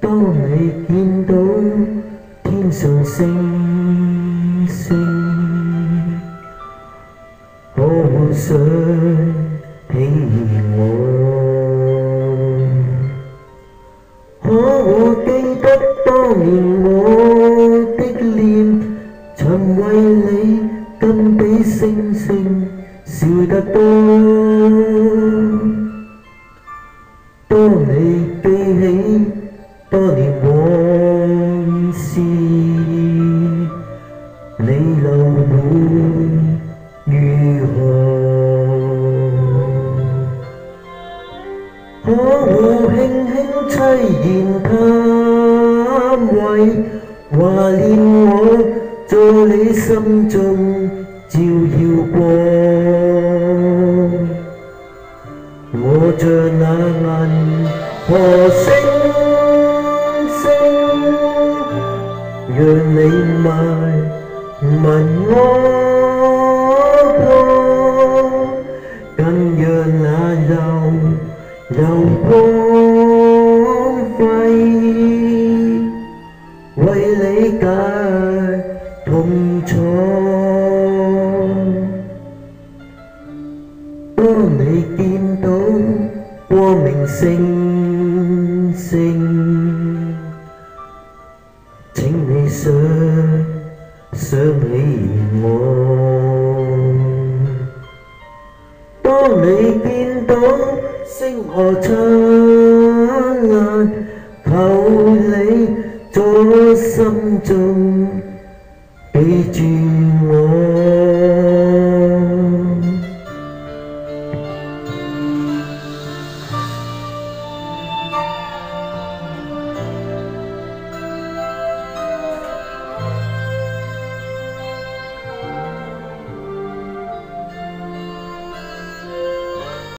当你见到天上星星，可会想起我？可会记得当年我的脸，曾为你更比星星笑得多？当你记起。多年往事，你留会如何？可会轻轻吹然叹喟，怀念我，在你心中照耀光。我着那银河星。mà ngó qua căn giờ là giàu giàu con quay quay lấy cả thông cho tôi lấy tin tôi của mình sinh sinh chính vì xưa 想起我，当你见到星河灿烂，求你左心中。